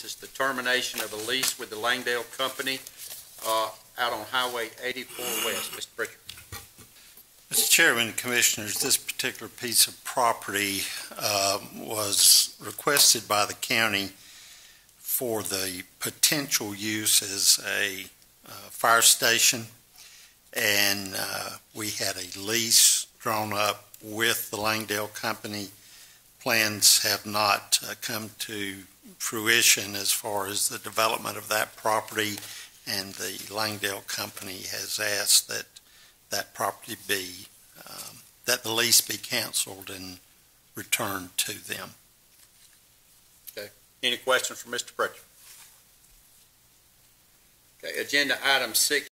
This is the termination of a lease with the Langdale Company uh, out on Highway 84 West. Mr. Pritchard. Mr. Chairman Commissioners, this particular piece of property um, was requested by the county for the potential use as a uh, fire station, and uh, we had a lease drawn up with the Langdale Company. Plans have not uh, come to fruition as far as the development of that property, and the Langdale Company has asked that that property be, um, that the lease be canceled and returned to them. Okay. Any questions for Mr. Pritchard? Okay, agenda item six